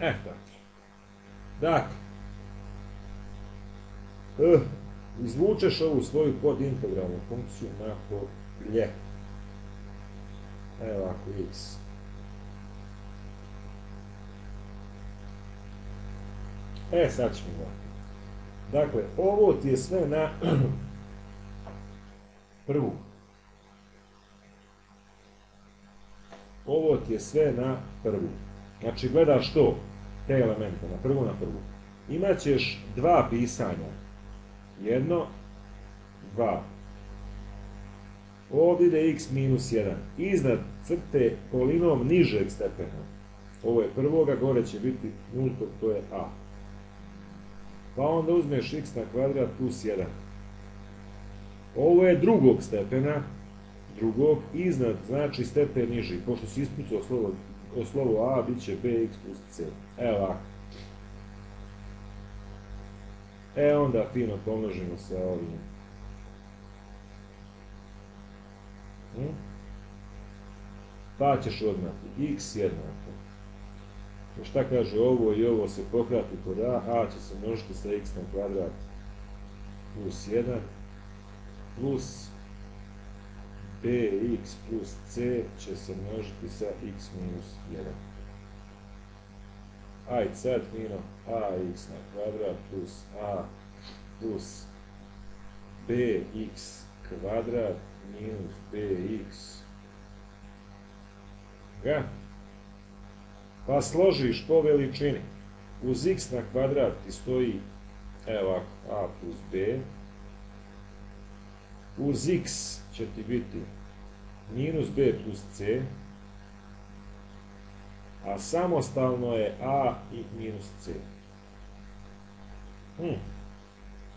E, tako. Dakle, eh, izvučeš ovu svoju podintegralnu funkciju napolje. Evo ovako, x. E, sad ćemo gledati. Dakle, ovo ti je sve na prvu. Ovo ti je sve na prvu. Znači, gledaš to, te elemente, na prvu, na prvu. Imaćeš dva pisanja. Jedno, dva. Ovdje ide x minus 1. Iznad crte polinom nižeg stepena. Ovo je prvoga, gore će biti nultog, to je a. Pa onda uzmeš x na kvadrat plus 1. Ovo je drugog stepena, drugog, iznad, znači stepen niži. Pošto si ispucao slovo, o slovu a, bit će bx plus c. Evo ovako. E onda fino pomnožimo sa ovim. Hm? Pa ćeš odmati x jednako. Šta kaže ovo i ovo se pokrati kod a, a će se množiti sa x na kvadrat plus 1 plus bx plus c će se množiti sa x minus 1. Ajde sad fino ax na kvadrat plus a plus bx kvadrat minus bx. Ga? Pa složiš po veličini. Uz x na kvadrat ti stoji evo ovako, a plus b. Uz x će ti biti minus b plus c. A samostalno je a i minus c.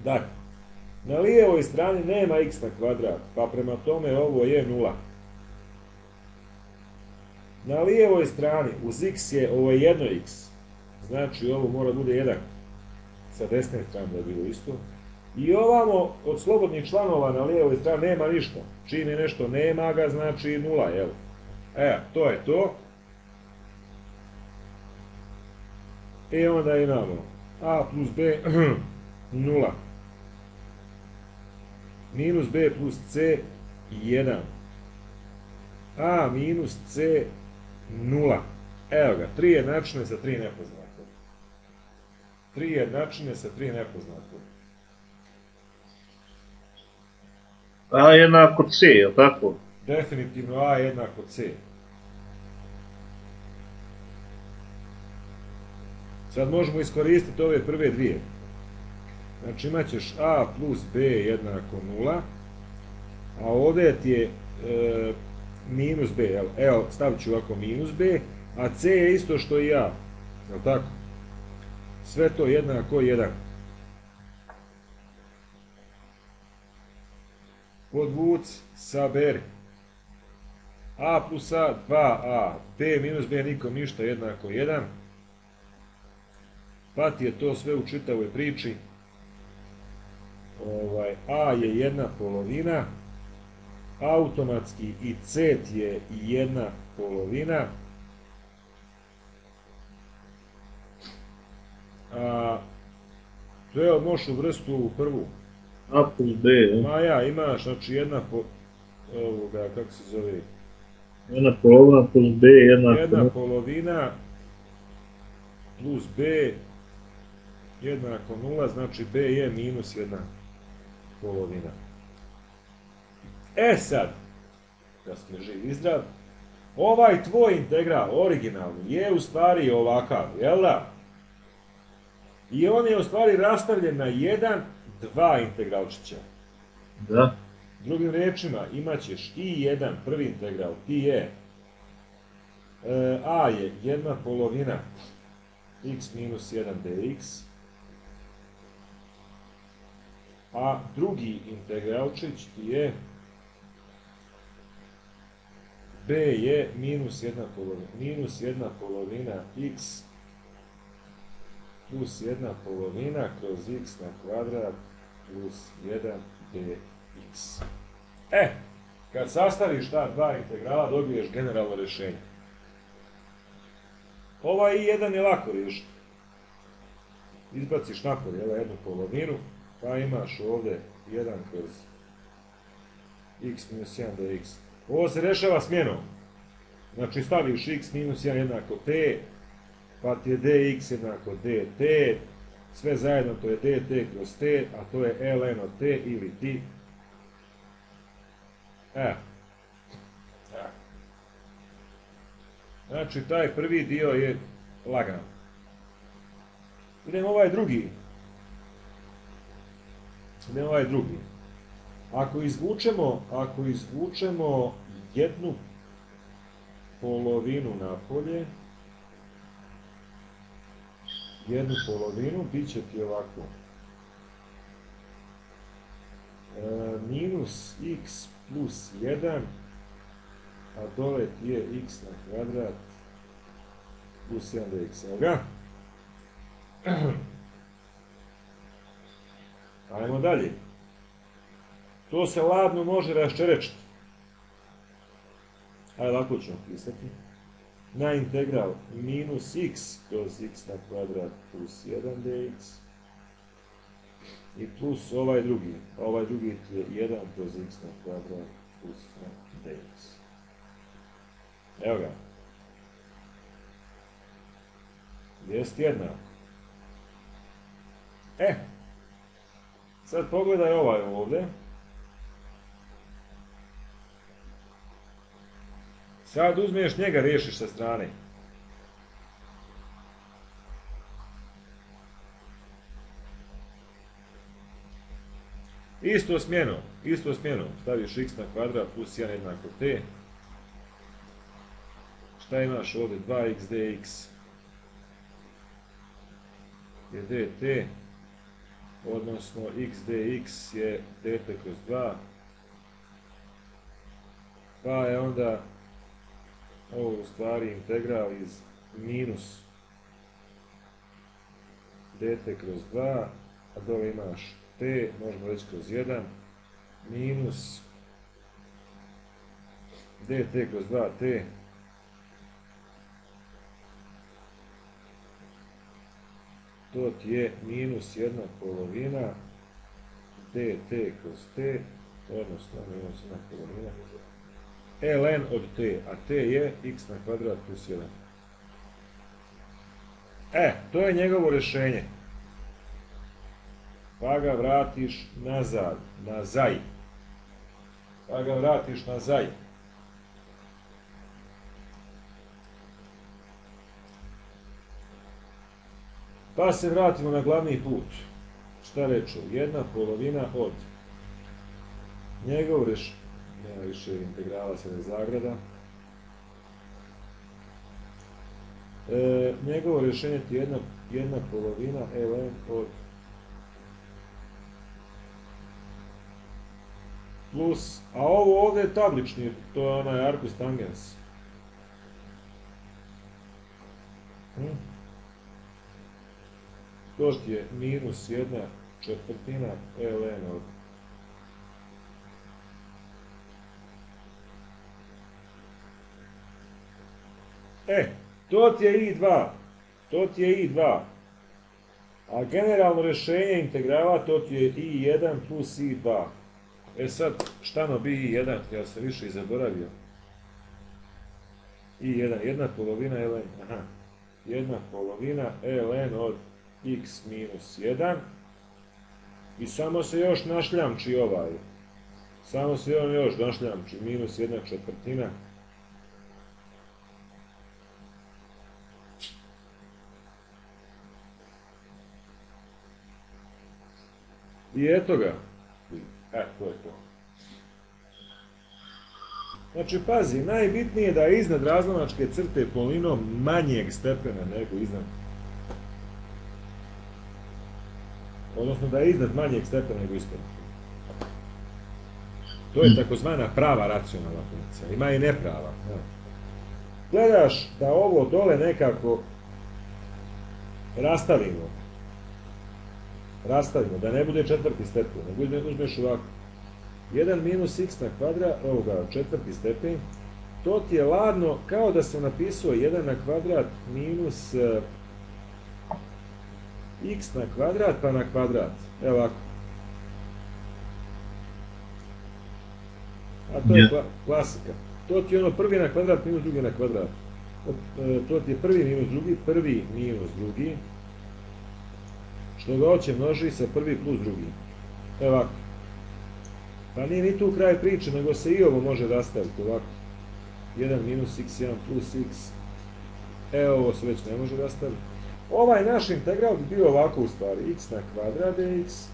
Dakle, na lijevoj strani nema x na kvadrat, pa prema tome ovo je nula. Na lijevoj strani uz x je ovo je jedno x. Znači ovo mora bude 1. Sa desne strane da je bilo isto. I ovamo od slobodnih članova na lijevoj strani nema ništa. Čim je nešto nema ga, znači nula, jel? E, to je to. I onda imamo a plus b nula. Minus b plus c 1. a minus c nula. Evo ga, tri jednačine sa tri nepoznate. Tri jednačine sa tri nepoznate. A jednako C, je tako? Definitivno A jednako C. Sad možemo iskoristiti ove prve dvije. Znači imat ćeš A plus B jednako nula, a ovdje ti je e, minus b? Evo, stavit ću ovako minus b, a c je isto što i a, jel tako? Sve to jednako 1. Podvuci, saberi. a plus a, 2a, b minus b nikom ništa jednako 1. Pa ti je to sve u čitavoj priči. Ovaj, a je jedna polovina, automatski i C je jedna polovina, a treba možeš vrstu u prvu. A plus B, je. Ma ja, imaš, znači jedna po, ovoga, kako se zove, Jedna polovina plus B jednako jedna polovina plus B jednako nula, znači B je minus jedna polovina. E sad, da smo živ i zdrav, ovaj tvoj integral, originalni, je u stvari ovakav, jel da? I on je u stvari rastavljen na jedan, dva integralčića. Da. Drugim riječima, imat ćeš i jedan prvi integral, ti je e, a je jedna polovina x minus 1 dx, a drugi integralčić ti je b je minus jedna polovina, minus jedna polovina x plus jedna polovina kroz x na kvadrat plus 1 dx. E, kad sastaviš ta dva integrala dobiješ generalno rješenje. Ovaj i jedan je lako riješiti. Izbaciš napolje evo jednu polovinu, pa imaš ovdje 1 kroz x minus 1 dx. Ovo se rešava smjenom. Znači staviš x minus 1 jednako t, pa ti je dx jednako dt, sve zajedno to je dt kroz t, a to je ln od t ili. E. e. Znači taj prvi dio je lagan. Idemo ovaj drugi. Idemo ovaj drugi. Ako izvučemo, ako izvučemo jednu polovinu napolje, jednu polovinu, bit će ti ovako. E, minus x plus 1, a dole ti je x na kvadrat plus 1 dx. Evo ga. Ajmo dalje. To se ladno može raščerečiti. Ajde, lako ćemo pisati. Na integral minus x kroz x na kvadrat plus 1 dx i plus ovaj drugi. Ovaj drugi je 1 kroz x na kvadrat plus 1 dx. Evo ga. Jest jednako. E, sad pogledaj ovaj ovdje. Sad uzmeš njega, riješiš sa strane. Isto smjeno, isto smjeno. Staviš x na kvadrat plus 1 jednako t. Šta imaš ovdje? 2x dx je dt, odnosno x dx je dt kroz 2. Pa je onda ovo u stvari integral iz minus dt kroz 2, a dole imaš t, možemo reći kroz 1, minus dt kroz 2t, to ti je minus jedna polovina dt kroz t, odnosno minus jedna polovina ln od t, a t je x na kvadrat plus 1. E, to je njegovo rješenje. Pa ga vratiš nazad, na zaj. Pa ga vratiš na zaj. Pa se vratimo na glavni put. Šta reću? Jedna polovina od njegov reš... Nema više integrala se zagrada. E, njegovo rješenje je jedna, jedna polovina ln od plus, a ovo ovdje je tablični, to je onaj arcus tangens. Hm? To je minus jedna četvrtina ln od E, to ti je i2. To ti je i2. A generalno rješenje integrala to ti je i1 plus i2. E sad, šta no bi i1? Ja sam više i zaboravio. i1, jedna polovina ln. Aha. Jedna polovina ln od x minus 1 i samo se još našljamči ovaj. Samo se još našljamči, minus jedna četvrtina. I eto ga. E, to je to. Znači, pazi, najbitnije je da je iznad razlomačke crte polinom manjeg stepena nego iznad odnosno da je iznad manjeg stepena nego ispod. To je takozvana prava racionalna funkcija. Ima i neprava. Gledaš da ovo dole nekako rastavimo. Rastavimo, da ne bude četvrti stepen, nego uzmeš ovako. 1 minus x na kvadrat, ovoga četvrti stepen, to ti je ladno kao da sam napisao 1 na kvadrat minus e, x na kvadrat pa na kvadrat. Evo ovako. A to je Je. kla- klasika. To ti je ono prvi na kvadrat minus drugi na kvadrat. E, To ti je prvi minus drugi, prvi minus drugi. Što ga hoće množi sa prvi plus drugi. Evo ovako. Pa nije ni tu kraj priče, nego se i ovo može rastaviti ovako. 1 minus x, 1 plus x. Evo ovo se već ne može rastaviti. Ovaj naš integral bi bio ovako u stvari. x na kvadrat dx.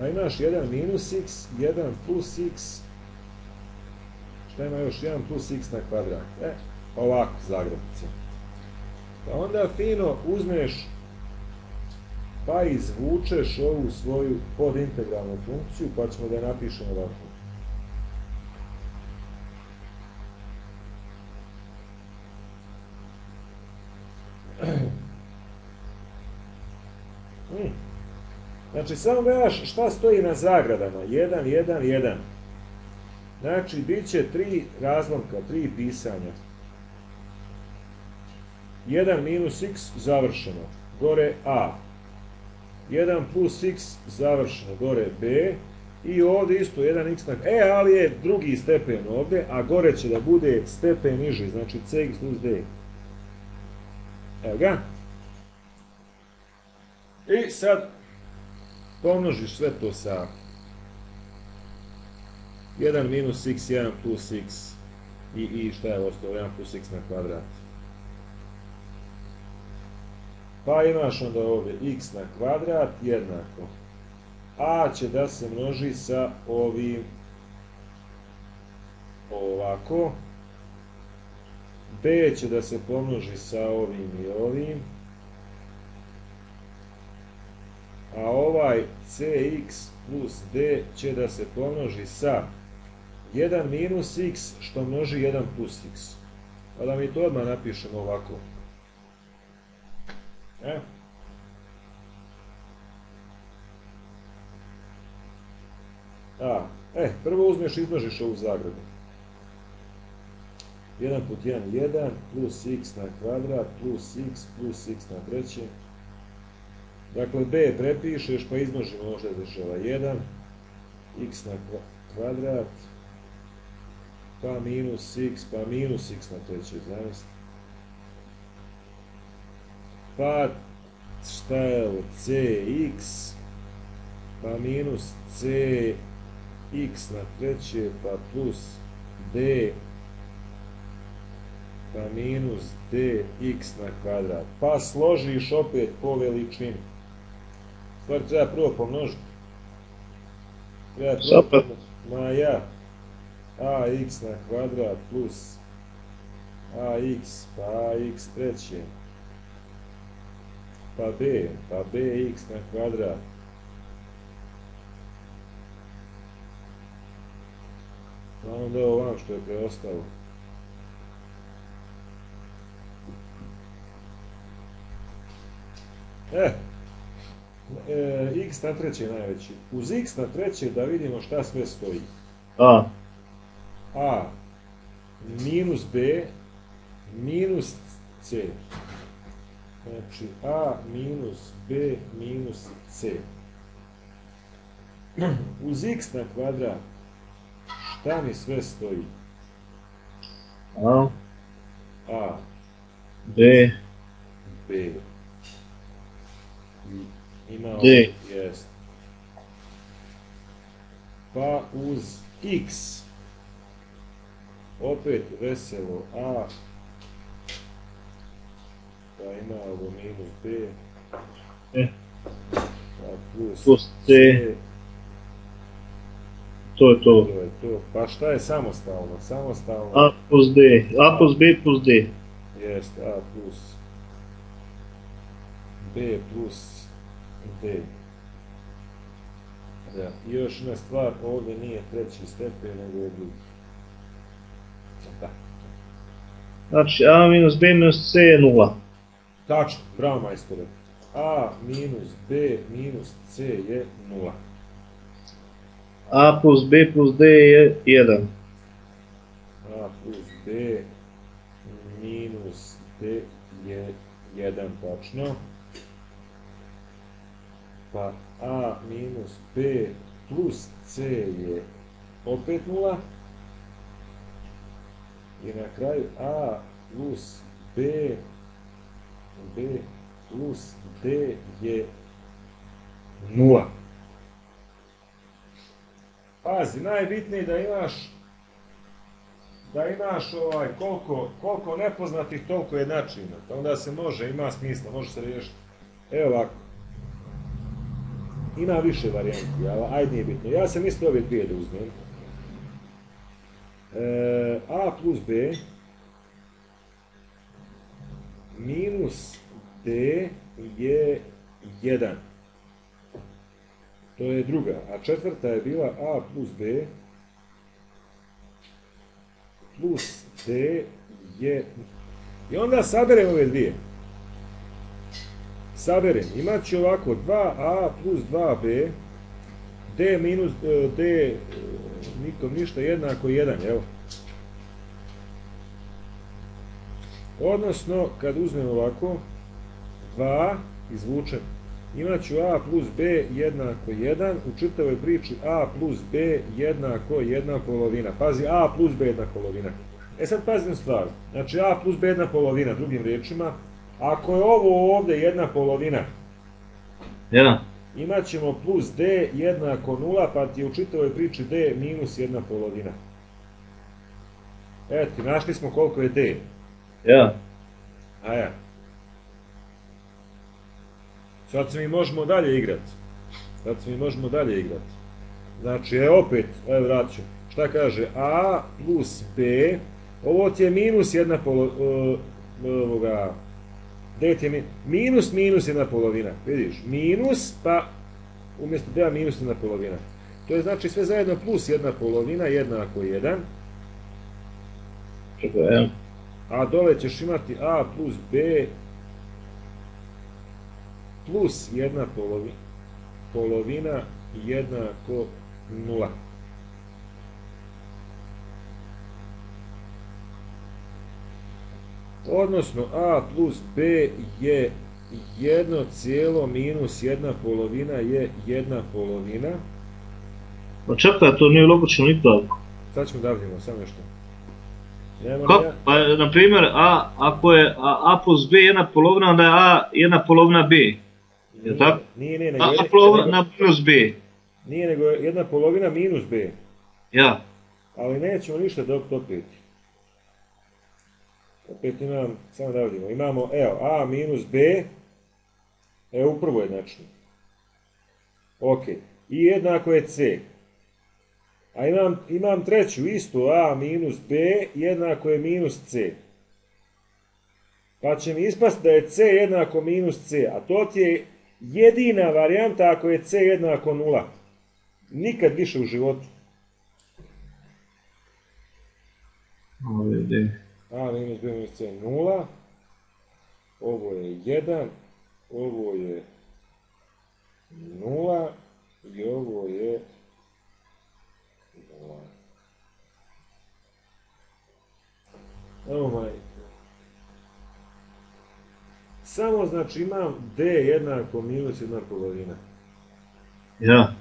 A imaš 1 minus x, 1 plus x. Šta ima još? 1 plus x na kvadrat. E, ovako zagradice. Pa onda fino uzmeš pa izvučeš ovu svoju podintegralnu funkciju, pa ćemo da je napišemo ovako. Mm. Znači, samo gledaš šta stoji na zagradama. 1, 1, 1. Znači, bit će tri razlomka, tri pisanja. 1 minus x završeno, gore a. 1 plus x završeno, gore b. I ovdje isto 1x na... E, ali je drugi stepen ovdje, a gore će da bude stepen niži, znači cx plus d. Evo ga. I sad pomnožiš sve to sa 1 minus x, 1 plus x i, i šta je ostalo, 1 plus x na kvadrat. Pa imaš onda ovdje x na kvadrat jednako. a će da se množi sa ovim ovako. b će da se pomnoži sa ovim i ovim. A ovaj cx plus d će da se pomnoži sa 1 minus x što množi 1 plus x. Pa da mi to odmah napišemo ovako. E? A, e, prvo uzmeš i izmnožiš ovu zagradu. 1 put 1, 1, plus x na kvadrat, plus x, plus x na treći. Dakle, b prepišeš, pa izmnožimo možda je dešava 1, x na kvadrat, pa minus x, pa minus x na trećoj, zamislite. Pa šta je ovo, cx, pa minus c x na treće, pa plus d, pa minus dx na kvadrat. Pa složiš opet po veličini. Stvar treba prvo pomnožiti. Treba prvo pomnožiti. Ma ja. ax na kvadrat plus ax, pa ax treće. Pa b, pa bx na kvadrat. Pa onda ovo vam što je preostalo. E, e, x na treće je najveći. Uz x na treće da vidimo šta sve stoji. A, a minus b minus c. Znači a minus b minus c. Uz x na kvadrat šta mi sve stoji? A, a B, b ima D. jest. Pa uz x opet veselo a pa ima minus b E. pa plus, Plus C. to je to. to je to. Pa šta je samostalno? Samostalno A plus D, A plus B plus D. jest a plus b plus d. Da. I još jedna stvar, ovdje nije treći stepen, nego je drugi. Da. Znači A minus B minus C je nula. Tačno, bravo majstore. A minus B minus C je nula. A plus B plus D je 1. a plus b minus d je 1 tačno. Pa a minus b plus c je opet 0. I na kraju a plus b, b plus d je 0. Pazi, najbitnije je da imaš da imaš ovaj, koliko, koliko nepoznatih, toliko jednačina. Pa onda se može, ima smisla, može se riješiti. Evo ovako. Ima više varijanti, ali ajde nije bitno. Ja sam mislio ove dvije da uzmem. E, A plus B minus D je 1. To je druga. A četvrta je bila A plus B plus D je... I onda saberem ove dvije. Saberem. Imat ću ovako 2A plus 2B D minus e, D e, nikom ništa jednako 1, evo. Odnosno, kad uzmem ovako, 2, izvučem, imat ću a plus b jednako 1, u čitavoj priči a plus b jednako 1 polovina. Pazi, a plus b jedna polovina. E sad pazim stvar, znači a plus b jedna polovina, drugim riječima, ako je ovo ovdje jedna polovina, Jedan. imat ćemo plus d jednako 0, pa ti je u čitavoj priči d minus jedna polovina. Eto, našli smo koliko je d. Ja. A ja. Sad se mi možemo dalje igrati. Sad se mi možemo dalje igrati. Znači, e, opet, evo vraću. Šta kaže? A plus B, ovo ti je minus jedna polo, uh, ovoga, D ti je mi, minus minus jedna polovina. Vidiš, minus, pa umjesto D minus jedna polovina. To je znači sve zajedno plus jedna polovina jednako jedan. Čekaj, evo. A dole ćeš imati A plus B plus jedna polovina, polovina jednako nula. Odnosno A plus B je jedno cijelo minus jedna polovina je jedna polovina. Pa čekaj, to nije logično nikako. Sad ćemo da vidimo, samo nešto. Kako? Pa, na primjer, A, ako je A, A plus B jedna polovina, onda je A jedna polovina B. Je tako? Nije, nije, nego, A, A je- polovina minus B. nije, nego jedna polovina minus B. Ja. Ali nećemo ništa dobiti opet. Opet imam, samo da vidimo, imamo, evo, a minus b, evo u prvoj znači. Ok, i jednako je c. A imam, imam treću, istu, a minus b, jednako je minus c. Pa će mi ispast da je c jednako minus c, a to ti je jedina varijanta ako je c jednako nula. Nikad više u životu. Ovdje. A minus B minus C 0. Ovo je 1. Ovo je 0. I ovo je 0. Evo majke. Samo znači imam D jednako minus jedna polovina. Ja.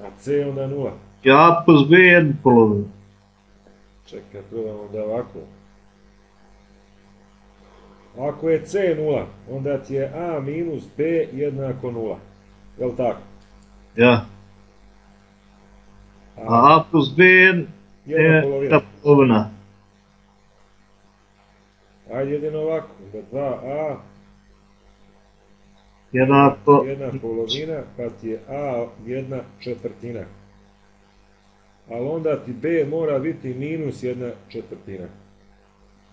A C onda 0. Ja plus B jednu polovinu. Čekaj, probamo da ovako. Ako je C 0, onda ti je A minus B jednako 0. Jel tako? Ja. A A plus B je jedna jedna polovina. polovina. Ajde jedino ovako. Onda 2A, Jednako. jedna polovina, pa ti je A jedna četvrtina. Ali onda ti B mora biti minus jedna četvrtina.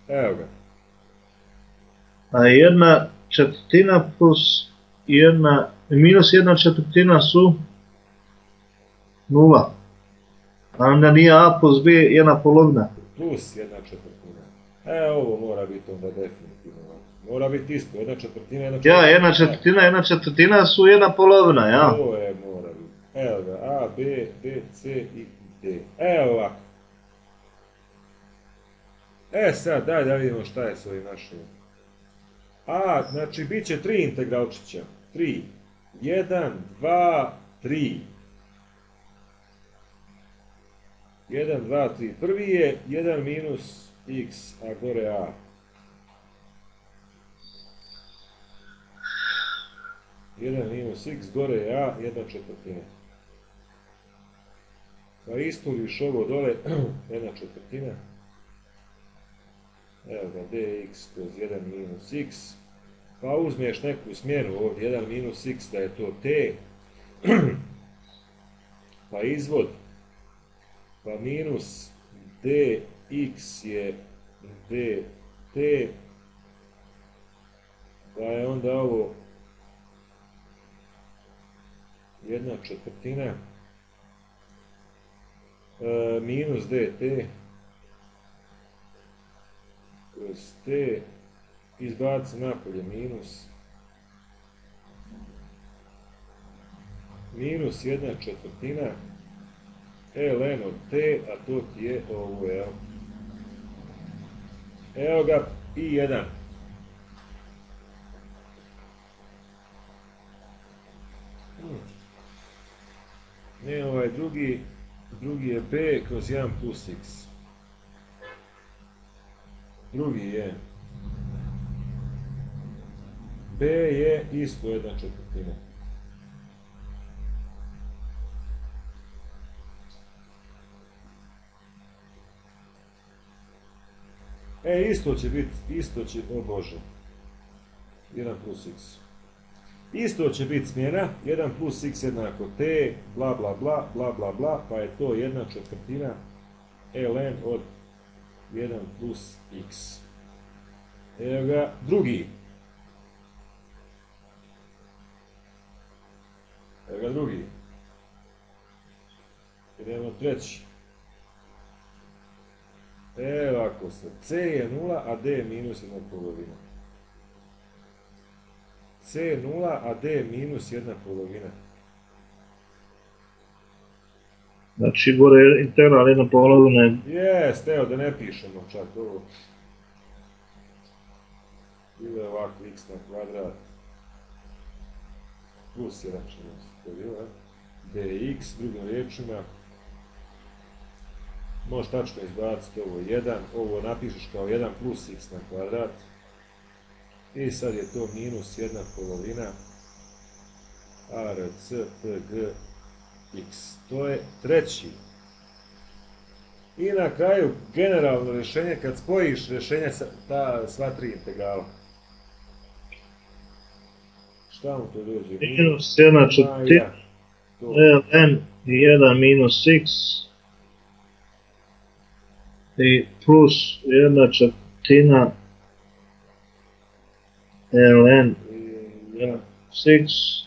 Evo ga. A jedna četvrtina plus jedna, minus jedna četvrtina su nula. A onda nije A plus B jedna polovina. Plus jedna četvrtina. E, ovo mora biti onda definitivno. Mora biti isto, jedna četvrtina, jedna Ja, jedna četvrtina, jedna četvrtina su jedna polovina, ja. Ovo je mora biti. Evo ga, A, B, B, C i D. Evo ovako. E sad, daj da vidimo šta je s ovim našim. A, znači, bit će tri integralčića. Tri. Jedan, dva, tri. Jedan, dva, tri. Prvi je 1 minus x, a gore a. Jedan minus x, gore je a, jedna četvrtina. Pa istuliš ovo dole, jedna četvrtina. Evo ga, dx kroz 1 minus x. Pa uzmeš neku smjeru ovdje, 1 minus x, da je to t. Pa izvod. Pa minus dx je dt. Pa je onda ovo jedna četvrtina. E, minus dt kroz t izbaci napolje minus. Minus jedna četvrtina ln od t, a to ti je ovo, evo. Evo ga, i jedan. Ne, ovaj drugi, drugi je b kroz 1 plus x. Drugi je b je isto jedna četvrtina. E, isto će biti, isto će, o Bože, 1 plus x. Isto će biti smjena, 1 plus x jednako t, bla bla bla, bla bla bla, pa je to jedna četvrtina ln od 1 plus x. Evo ga, drugi. Evo ga drugi. Idemo treći. Evo ovako se. C je 0, a D je minus 1 polovina. C je 0, a D je minus 1 polovina. Znači, gore je integral jedna polovina je Jest, evo da ne pišemo čak ovo. Ili ovako x na kvadrat. Plus 1 ćemo se to bilo, e? dx, drugim riječima. Možeš tačno izbaciti ovo 1, ovo napišeš kao 1 plus x na kvadrat. I sad je to minus 1 polovina arc tg x. To je treći. I na kraju generalno rješenje kad spojiš rješenje sa ta sva tri integrala. Šta mu to dođe? minus jedna A, četvrtina ja. To. ln i 1 minus x i plus jedna četvrtina ln I, ja. 6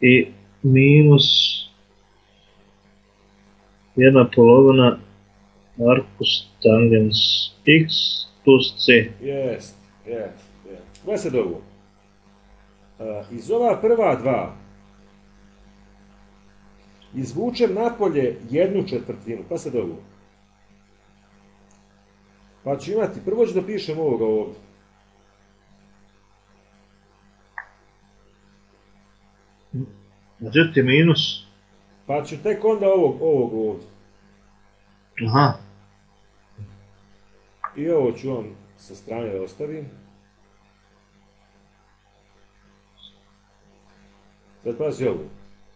i minus jedna polovina arcus tangens x plus c. Jest, jest, jest. Gledaj sad ovo. A, iz ova prva dva izvučem napolje jednu četvrtinu, pa sad ovo. Pa ću imati, prvo ću da pišem ovoga ovdje. Gdje ti minus? Pa ću tek onda ovog, ovog ovdje. Aha. I ovo ću vam sa strane da ostavim. Sad pazi ovo.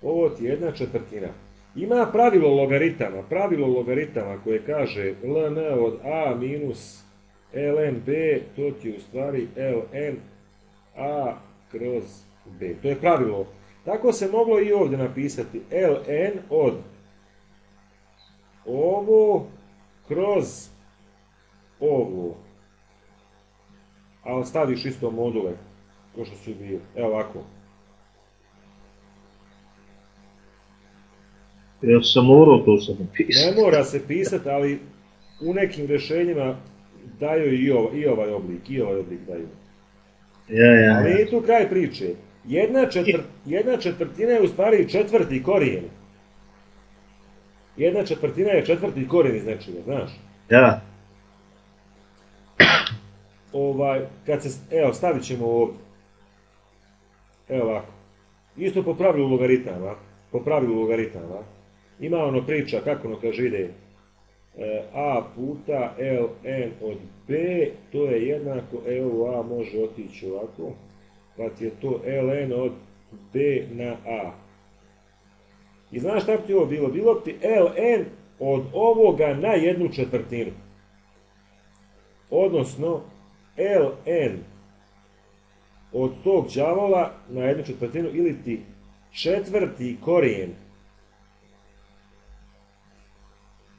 Ovo ti je jedna četvrtina. Ima pravilo logaritama. Pravilo logaritama koje kaže ln od a minus ln b, to ti je u stvari ln a kroz b. To je pravilo. Tako se moglo i ovdje napisati ln od ovo kroz ovo. Ali staviš isto module, ko što su bili. Evo ovako. Ja sam morao to sam napisati. Ne mora se pisati, ali u nekim rješenjima daju i, ova- i ovaj oblik, i ovaj oblik daju. Ja, ja, Ali ja. nije tu kraj priče. Jedna, četvr, jedna četvrtina je u stvari četvrti korijen. Jedna četvrtina je četvrti korijen iz nečega, znaš? Ja, ovaj, kad se, evo, stavit ćemo ovdje. Evo ovako. Isto po pravilu logaritama, po pravilu logaritama. Ima ono priča, kako ono kaže ide, e, a puta ln od b, to je jednako, evo a može otići ovako, pa ti je to ln od b na a. I znaš šta bi ti ovo bilo? Bilo bi ti ln od ovoga na jednu četvrtinu. Odnosno, ln od tog đavola na jednu četvrtinu ili ti četvrti korijen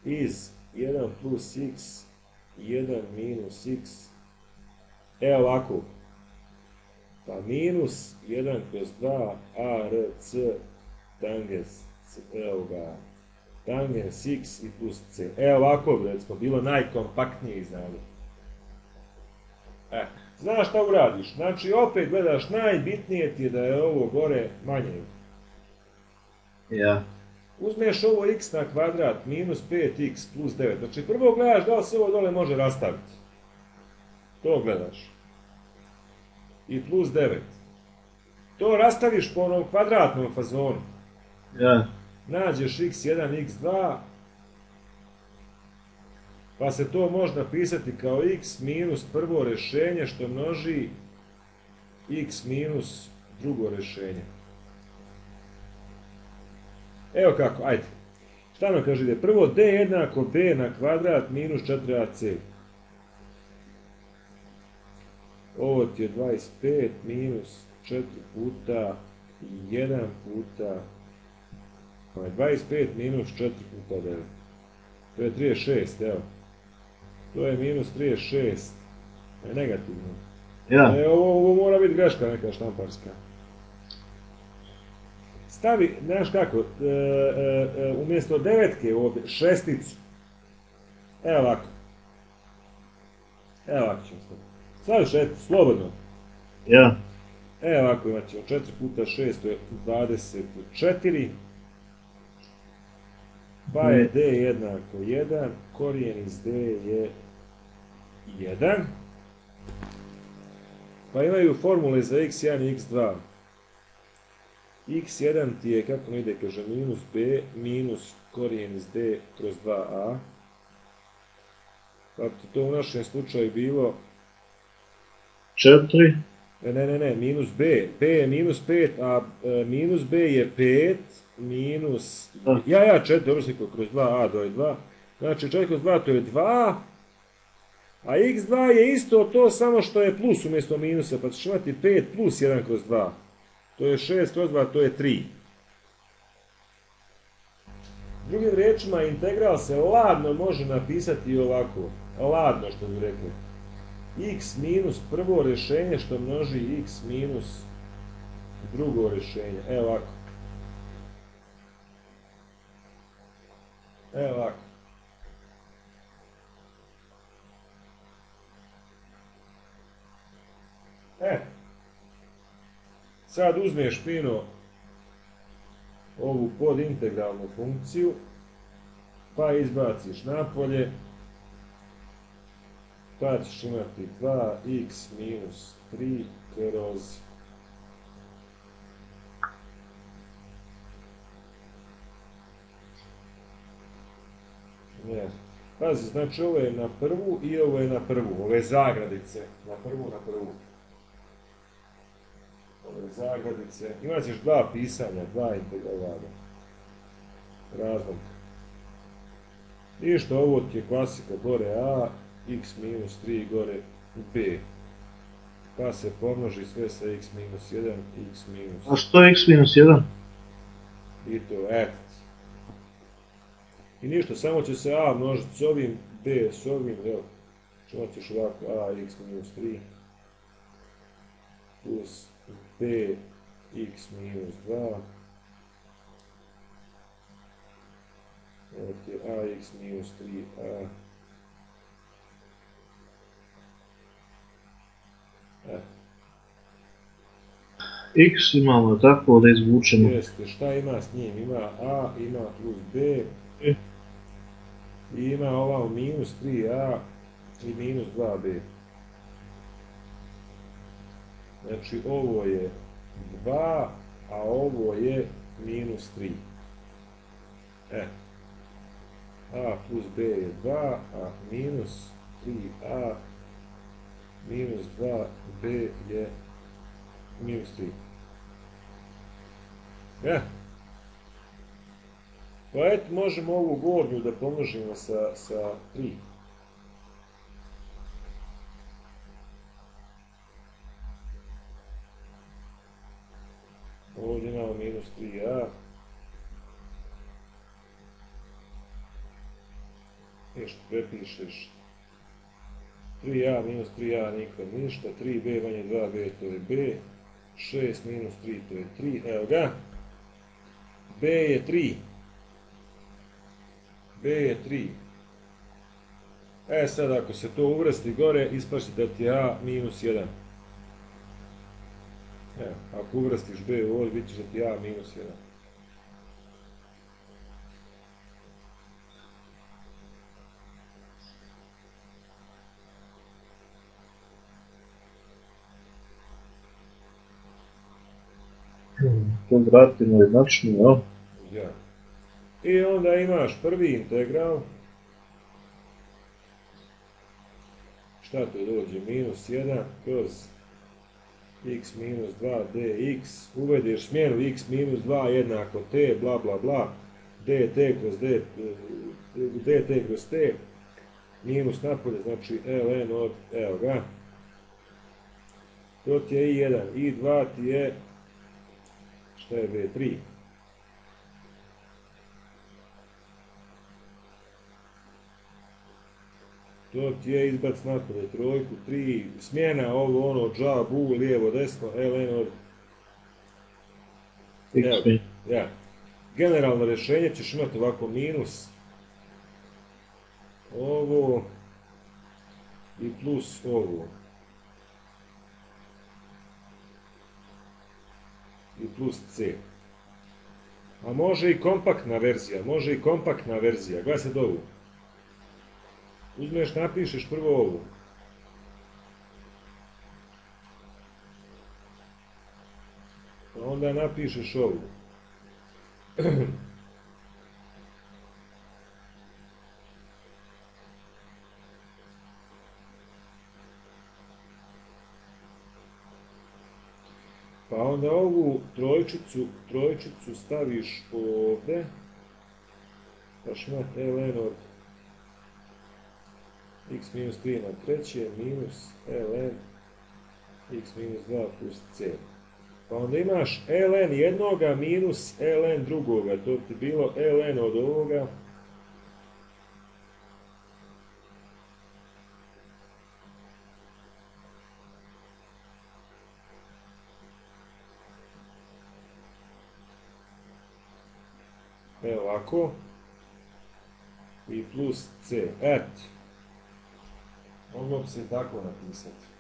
iz 1 plus x 1 minus x evo ovako pa minus 1 kroz 2 a r c tangens evo ga tangens x i plus c evo ovako recimo bilo najkompaktnije izdanje e Znaš šta uradiš? Znači, opet gledaš, najbitnije ti je da je ovo gore manje. Ja. Uzmeš ovo x na kvadrat minus 5x plus 9. Znači, prvo gledaš da li se ovo dole može rastaviti. To gledaš. I plus 9. To rastaviš po onom kvadratnom fazonu. Ja. Nađeš x1, x2, pa se to može napisati kao x minus prvo rješenje što množi x minus drugo rješenje. Evo kako, ajde. Šta nam kaže ide? Prvo d jednako b na kvadrat minus 4ac. Ovo ti je 25 minus 4 puta 1 puta 25 minus 4 puta 9. To je 36, evo. To je minus 36. To je negativno. Ja. E, ovo, ovo mora biti greška neka štamparska. Stavi, znaš kako, e, e, e, umjesto devetke ovdje, šesticu. Evo ovako. Evo ovako ćemo staviti. Stavi šesticu, slobodno. Ja. Evo ovako imat ćemo 4 puta 6, to je 24. Pa je d jednako 1, korijen iz d je 1. Pa imaju formule za x1 i x2. X1 ti je, kako ne ide, kaže minus b, minus korijen iz d kroz 2a. Pa ti to u našem slučaju bilo, 4. ne, ne, ne, ne, minus b, b je minus 5, a e, minus b je 5, minus, ja, ja, 4, dobro rekao, kroz 2a do je 2. Znači 4 kroz 2 to je 2, a x2 je isto to samo što je plus umjesto minusa, pa ćeš imati 5 plus 1 kroz 2. To je 6 kroz 2, to je 3. Drugim riječima, integral se ladno može napisati i ovako. Ladno, što bi rekli. x minus prvo rješenje što množi x minus drugo rješenje. Evo ovako. Evo ovako. E, sad uzmeš fino ovu podintegralnu funkciju, pa izbaciš napolje, pa ćeš imati 2x minus 3 kroz Ne. Pazi, znači ovo je na prvu i ovo je na prvu. Ove zagradice. Na prvu, na prvu. Ove zagradice. Imat ćeš dva pisanja, dva integrala. Razlog. Ništa, ovo ti je klasika gore a, x minus 3 gore b. Pa se pomnoži sve sa x minus 1, x minus A što je x minus 1? i to, eto. I ništa, samo će se a množiti s ovim, b s ovim, evo. Čuvat ćeš ovako a x minus 3 plus b x minus 2 Evo ti je ax minus 3a E, x imamo tako da izvučemo. Jeste, šta ima s njim? Ima a, ima plus b, E. i ima ovamo minus 3a i minus 2b. Znači ovo je 2, a ovo je minus 3. E. A plus B je 2, a minus 3A minus 2B je minus 3. E. Pa eto, možemo ovu gornju da pomnožimo sa, sa 3. Što prepišeš 3a minus 3a nikad ništa, 3b manje 2b to je b, 6 minus 3 to je 3, evo ga, b je 3, b je 3. E sad ako se to uvrsti gore, ispašće da ti je a minus 1. Evo, ako uvrstiš b u ovdje, bit će da ti je a minus 1. To vratimo jel? Ja. I onda imaš prvi integral. Šta to dođe? Minus 1 kroz x minus 2 dx. Uvedeš smjenu x minus 2 jednako t, bla bla bla. dt kroz d, dt kroz t. Minus napolje, znači ln od, evo ga. To ti je i1. i2 ti je, šta je b3? To ti je izbac napolje, trojku, tri, smjena, ovo, ono, dža, bu, lijevo, desno, ln od... Ja. Generalno rješenje ćeš imati ovako minus ovo i plus ovo. I plus C. A može i kompaktna verzija, može i kompaktna verzija. Gledaj sad ovu. Uzmeš, napišeš prvo ovu. Pa onda napišeš ovu. Pa onda ovu trojčicu, trojčicu staviš ovdje. Pa šmat ln od x minus 3 na treće minus ln x minus 2 plus c. Pa onda imaš ln jednoga minus ln drugoga, to bi bilo ln od ovoga. Ovako. I plus c. Eto. Moglo se tako napisati.